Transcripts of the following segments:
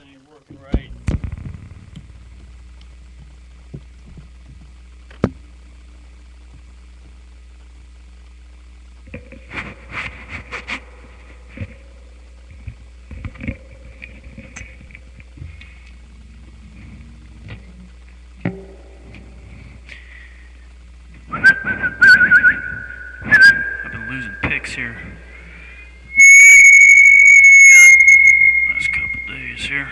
Everything working right. I've been losing picks here. here.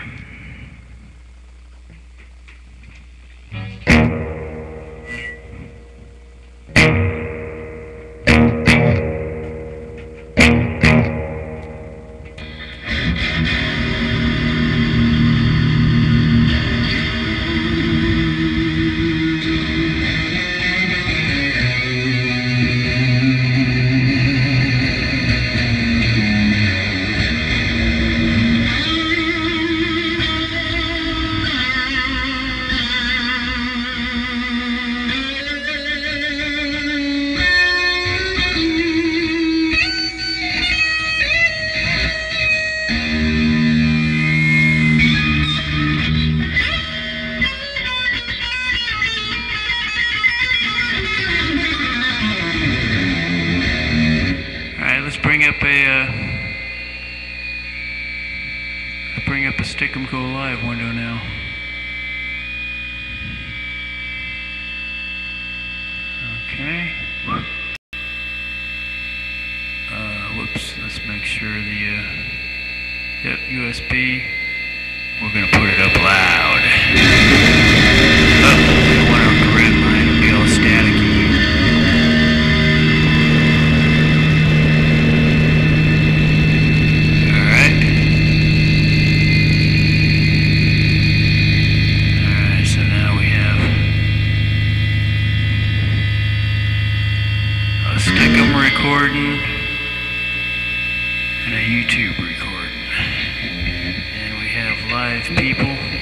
I, uh, I bring up a Stick'em Go Live window now. Okay. Uh, whoops, let's make sure the, uh, yep, USB people.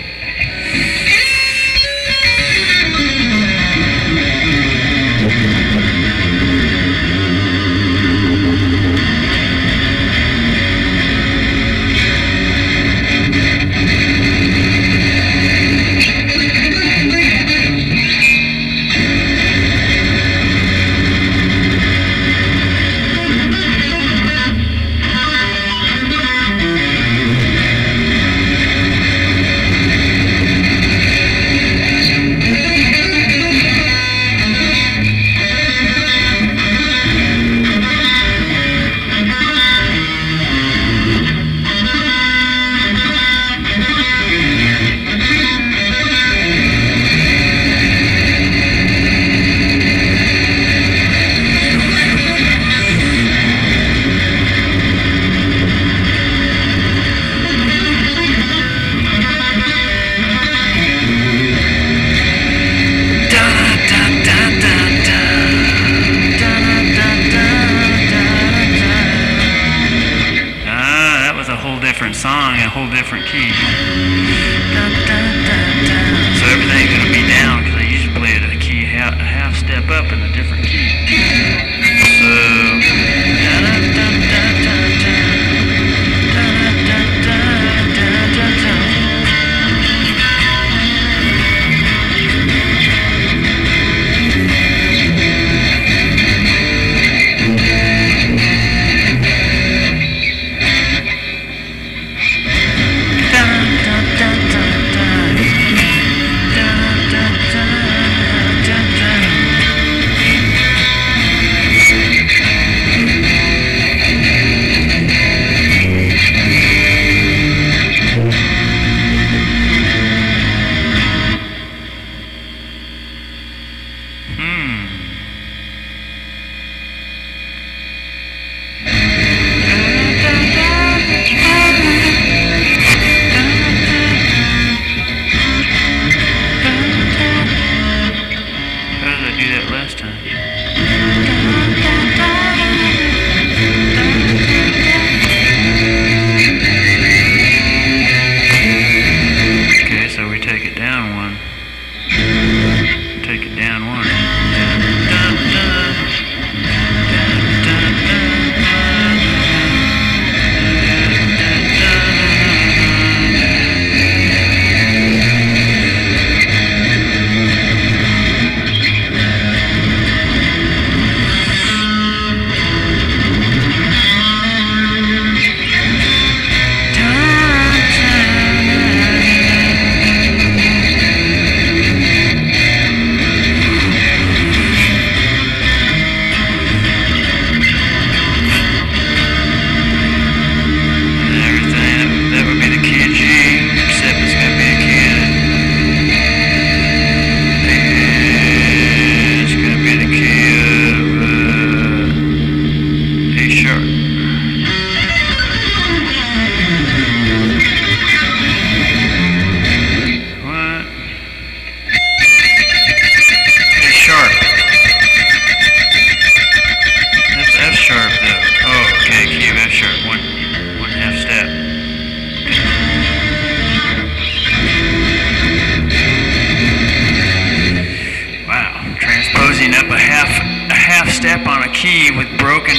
last time.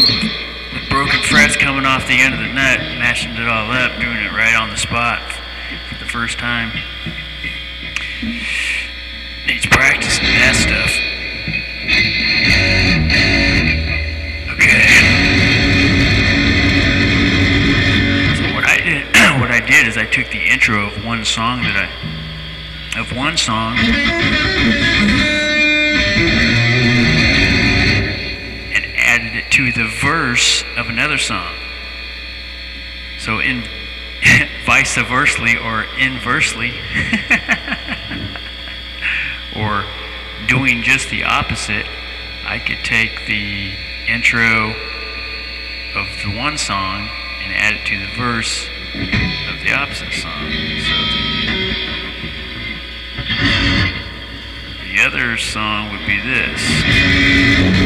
With broken frets coming off the end of the nut, matching it all up, doing it right on the spot for the first time. Needs practicing that stuff. Okay. So what I did, what I did is I took the intro of one song that I, of one song, to the verse of another song. So in vice versa or inversely, or doing just the opposite, I could take the intro of the one song and add it to the verse of the opposite song. So the, the other song would be this.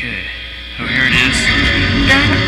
Okay, oh here it is.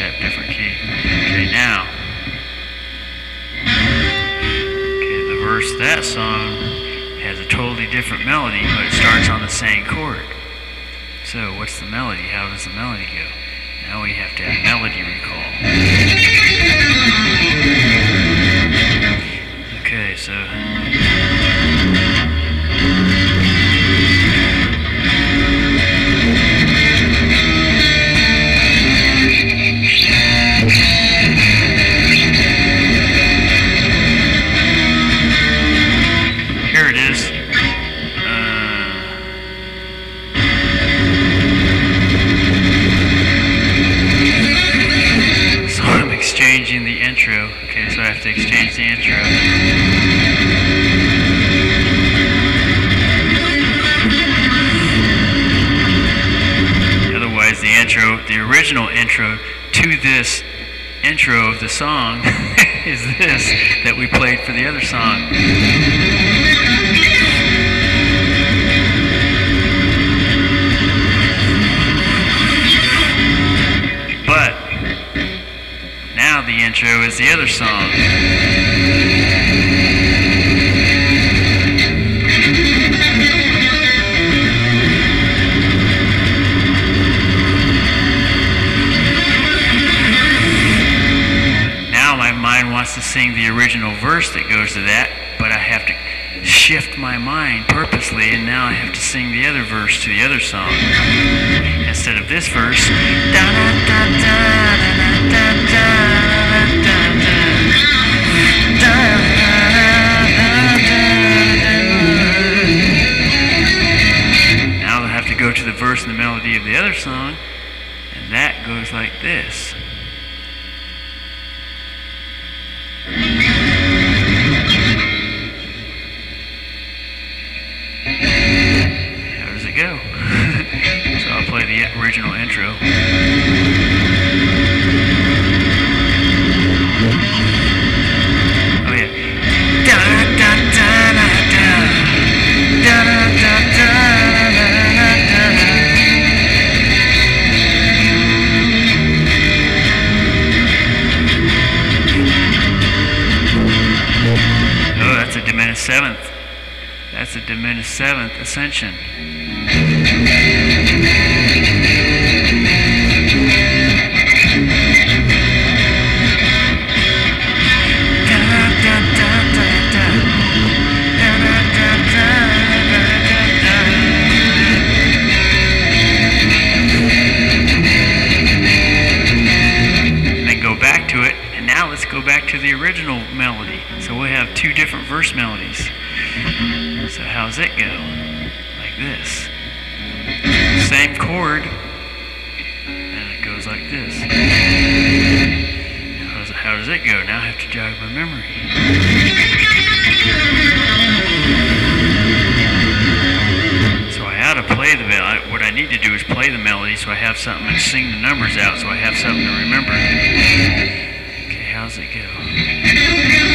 Step different key. Okay, now. Okay, the verse that song has a totally different melody, but it starts on the same chord. So what's the melody? How does the melody go? Now we have to have melody recall. Okay, so intro, the original intro to this intro of the song is this that we played for the other song. But now the intro is the other song. Sing the original verse that goes to that, but I have to shift my mind purposely, and now I have to sing the other verse to the other song. Instead of this verse, now I'll have to go to the verse and the melody of the other song, and that goes like this. Diminished seventh ascension. Then go back to it, and now let's go back to the original melody. So we have two different verse melodies. So how's it go? Like this. Same chord, and it goes like this. How does, how does it go? Now I have to jog my memory. So I ought to play the melody. What I need to do is play the melody so I have something and sing the numbers out so I have something to remember. Okay, how's it go?